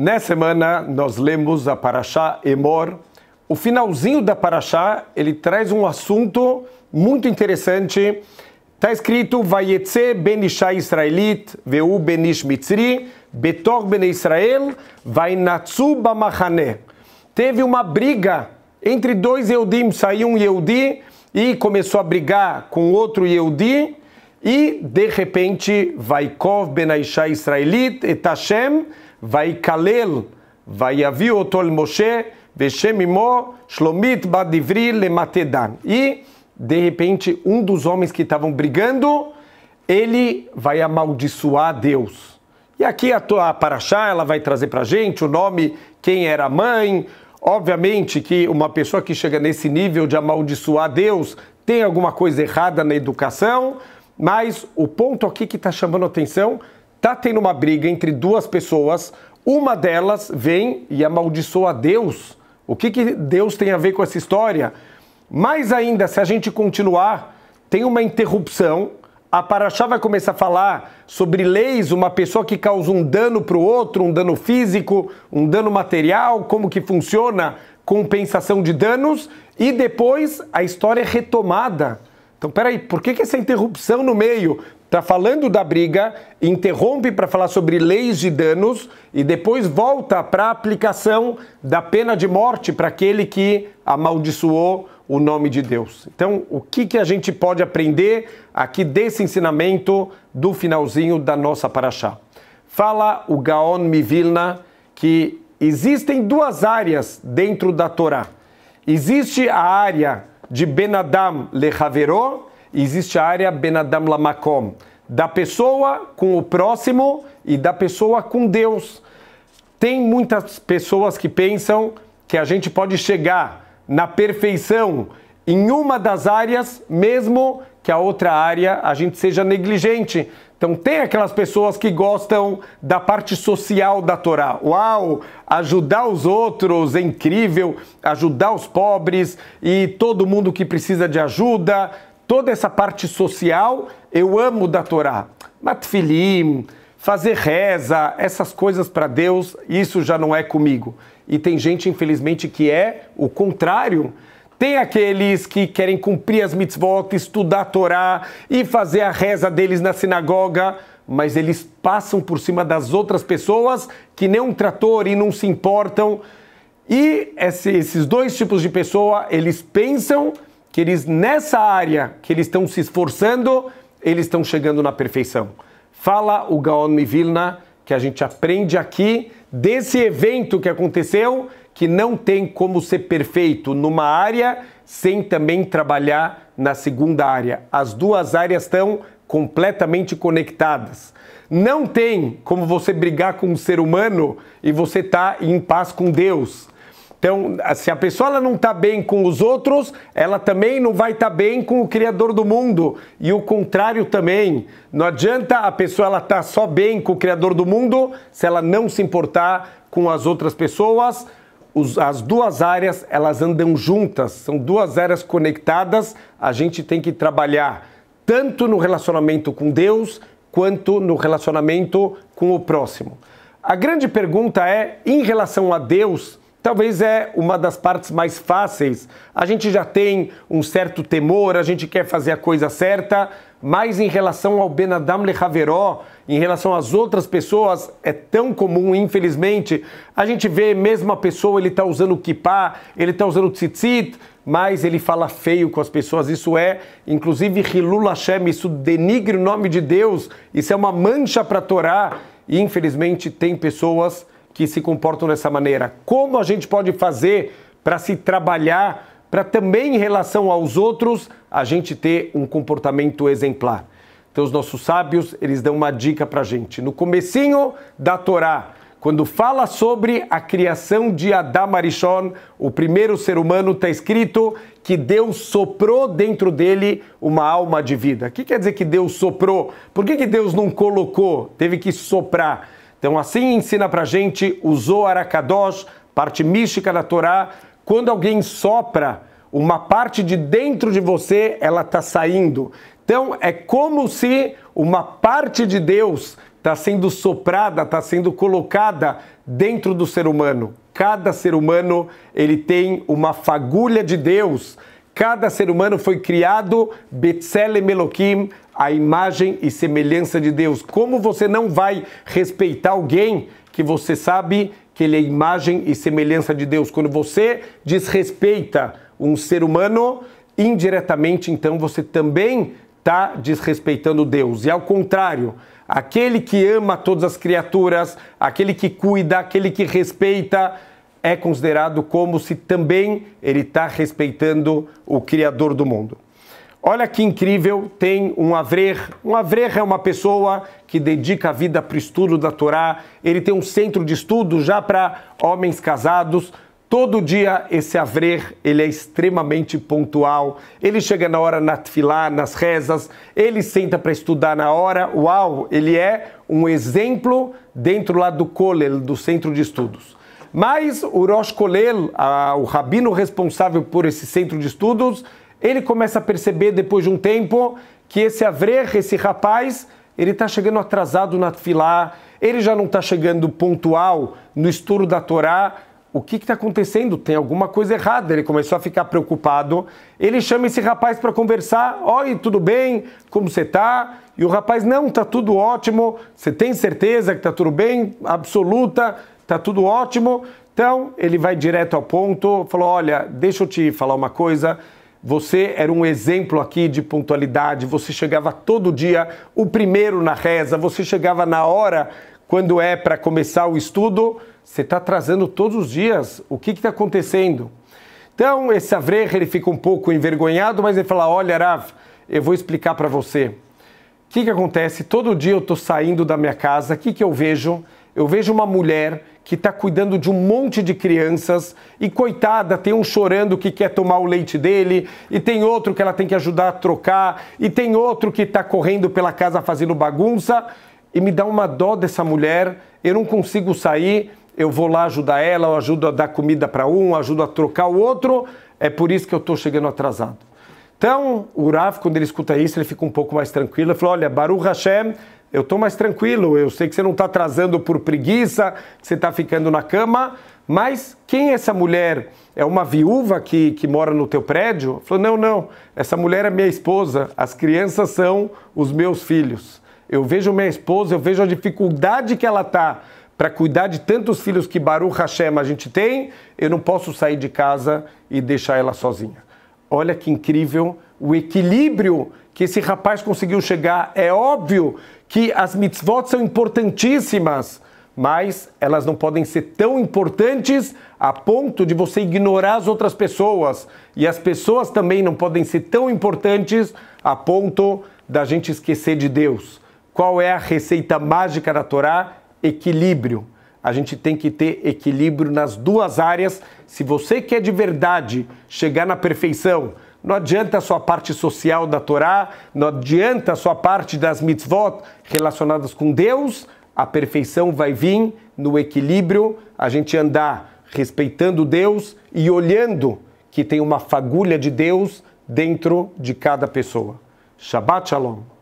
Nessa semana nós lemos a Paraxá Emor. O finalzinho da Paraxá, ele traz um assunto muito interessante. Está escrito, Vayetze ben Israelit, Veu ben Ish Mitzri, Betor ben Israel, Vainatsu bamachane. Teve uma briga entre dois Yehudim, saiu um Yehudi e começou a brigar com outro Yehudi, e de repente, Vaikov ben Israelit, et Hashem, Vaikalel, Vayavi otol Moshe, Veshem imo, Shlomit badivri lematedan. E, de repente, um dos homens que estavam brigando, ele vai amaldiçoar Deus. E aqui a tua Paraxá, ela vai trazer para gente o nome, quem era a mãe. Obviamente que uma pessoa que chega nesse nível de amaldiçoar Deus tem alguma coisa errada na educação, mas o ponto aqui que está chamando a atenção Tá tendo uma briga entre duas pessoas, uma delas vem e amaldiçoa Deus. O que, que Deus tem a ver com essa história? Mais ainda, se a gente continuar, tem uma interrupção. A Paraxá vai começar a falar sobre leis, uma pessoa que causa um dano para o outro, um dano físico, um dano material, como que funciona compensação de danos, e depois a história é retomada. Então, peraí, por que, que essa interrupção no meio? Está falando da briga, interrompe para falar sobre leis de danos e depois volta para a aplicação da pena de morte para aquele que amaldiçoou o nome de Deus. Então, o que, que a gente pode aprender aqui desse ensinamento do finalzinho da nossa paraxá? Fala o Gaon Mivilna que existem duas áreas dentro da Torá. Existe a área de Benadam Lechaveró existe a área Benadam Lamakom, da pessoa com o próximo e da pessoa com Deus. Tem muitas pessoas que pensam que a gente pode chegar na perfeição em uma das áreas, mesmo que a outra área a gente seja negligente. Então tem aquelas pessoas que gostam da parte social da Torá. Uau, ajudar os outros é incrível, ajudar os pobres e todo mundo que precisa de ajuda, toda essa parte social eu amo da Torá. Matfilim, fazer reza, essas coisas para Deus, isso já não é comigo. E tem gente, infelizmente, que é o contrário. Tem aqueles que querem cumprir as mitzvot, estudar a Torá e fazer a reza deles na sinagoga, mas eles passam por cima das outras pessoas que nem um trator e não se importam. E esses dois tipos de pessoa, eles pensam que eles, nessa área que eles estão se esforçando, eles estão chegando na perfeição. Fala o Gaon Mivilna, que a gente aprende aqui desse evento que aconteceu, que não tem como ser perfeito numa área sem também trabalhar na segunda área. As duas áreas estão completamente conectadas. Não tem como você brigar com um ser humano e você tá em paz com Deus. Então, se a pessoa ela não está bem com os outros, ela também não vai estar tá bem com o Criador do mundo. E o contrário também. Não adianta a pessoa ela estar tá só bem com o Criador do mundo se ela não se importar com as outras pessoas. Os, as duas áreas elas andam juntas, são duas áreas conectadas. A gente tem que trabalhar tanto no relacionamento com Deus quanto no relacionamento com o próximo. A grande pergunta é, em relação a Deus, Talvez é uma das partes mais fáceis. A gente já tem um certo temor, a gente quer fazer a coisa certa, mas em relação ao Benadam Lechaveró, em relação às outras pessoas, é tão comum, infelizmente. A gente vê mesmo a pessoa, ele está usando kippah, ele está usando tzitzit, mas ele fala feio com as pessoas. Isso é, inclusive, Hilul Hashem, isso denigre o nome de Deus, isso é uma mancha para a Torá. E infelizmente tem pessoas que se comportam dessa maneira. Como a gente pode fazer para se trabalhar, para também em relação aos outros, a gente ter um comportamento exemplar? Então os nossos sábios, eles dão uma dica para a gente. No comecinho da Torá, quando fala sobre a criação de Adam Arishon, o primeiro ser humano, está escrito que Deus soprou dentro dele uma alma de vida. O que quer dizer que Deus soprou? Por que, que Deus não colocou? Teve que soprar. Então, assim ensina para gente o Zohar Akadosh, parte mística da Torá. Quando alguém sopra, uma parte de dentro de você, ela está saindo. Então, é como se uma parte de Deus está sendo soprada, está sendo colocada dentro do ser humano. Cada ser humano, ele tem uma fagulha de Deus. Cada ser humano foi criado Betzelem Elohim, a imagem e semelhança de Deus. Como você não vai respeitar alguém que você sabe que ele é imagem e semelhança de Deus? Quando você desrespeita um ser humano, indiretamente, então você também está desrespeitando Deus. E ao contrário, aquele que ama todas as criaturas, aquele que cuida, aquele que respeita, é considerado como se também ele está respeitando o Criador do mundo. Olha que incrível, tem um avrer. Um avrer é uma pessoa que dedica a vida para o estudo da Torá. Ele tem um centro de estudo já para homens casados. Todo dia esse avrer, ele é extremamente pontual. Ele chega na hora na tefilá, nas rezas, ele senta para estudar na hora. Uau, ele é um exemplo dentro lá do Kolel, do centro de estudos. Mas o Rosh Kolel, a, o rabino responsável por esse centro de estudos, ele começa a perceber depois de um tempo que esse avrer, esse rapaz, ele está chegando atrasado na filá, ele já não está chegando pontual no estudo da Torá. O que está acontecendo? Tem alguma coisa errada. Ele começou a ficar preocupado. Ele chama esse rapaz para conversar. Oi, tudo bem? Como você está? E o rapaz, não, está tudo ótimo. Você tem certeza que está tudo bem? Absoluta tá tudo ótimo. Então ele vai direto ao ponto, falou: olha, deixa eu te falar uma coisa. Você era um exemplo aqui de pontualidade, você chegava todo dia o primeiro na reza, você chegava na hora quando é para começar o estudo, você está atrasando todos os dias. O que está acontecendo? Então, esse Avrer, ele fica um pouco envergonhado, mas ele fala: Olha, Rav, eu vou explicar para você. O que, que acontece? Todo dia eu estou saindo da minha casa, o que, que eu vejo? Eu vejo uma mulher que está cuidando de um monte de crianças e coitada, tem um chorando que quer tomar o leite dele, e tem outro que ela tem que ajudar a trocar, e tem outro que está correndo pela casa fazendo bagunça, e me dá uma dó dessa mulher, eu não consigo sair, eu vou lá ajudar ela, eu ajudo a dar comida para um, ajudo a trocar o outro, é por isso que eu estou chegando atrasado. Então, o Rav, quando ele escuta isso, ele fica um pouco mais tranquilo, ele falou, olha, Baruch Hashem, eu estou mais tranquilo, eu sei que você não está atrasando por preguiça, que você está ficando na cama, mas quem é essa mulher? É uma viúva que, que mora no teu prédio? Falou, não, não, essa mulher é minha esposa, as crianças são os meus filhos. Eu vejo minha esposa, eu vejo a dificuldade que ela está para cuidar de tantos filhos que Baruch Hashem a gente tem, eu não posso sair de casa e deixar ela sozinha. Olha que incrível o equilíbrio que esse rapaz conseguiu chegar. É óbvio que as mitzvot são importantíssimas, mas elas não podem ser tão importantes a ponto de você ignorar as outras pessoas. E as pessoas também não podem ser tão importantes a ponto da gente esquecer de Deus. Qual é a receita mágica da Torá? Equilíbrio. A gente tem que ter equilíbrio nas duas áreas. Se você quer de verdade chegar na perfeição, não adianta a sua parte social da Torá, não adianta a sua parte das mitzvot relacionadas com Deus, a perfeição vai vir no equilíbrio, a gente andar respeitando Deus e olhando que tem uma fagulha de Deus dentro de cada pessoa. Shabbat Shalom.